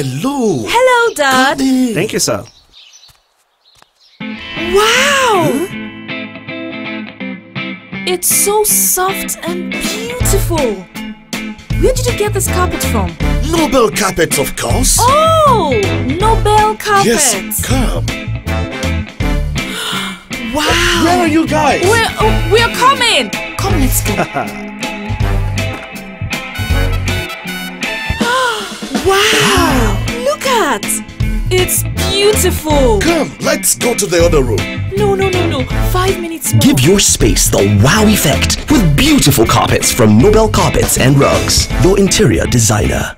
Hello. Hello, Dad. Thank you, sir. Wow! It's so soft and beautiful. Where did you get this carpet from? Nobel carpets, of course. Oh, Nobel carpet. yes, come. Wow. Where are you guys? We're, oh, we're coming. Come, let's go. wow. Look at. It's beautiful. Come, let's go to the other room. No, no, no, no. Five minutes more. Give your space the wow effect with beautiful carpets from Nobel Carpets and Rugs, your interior designer.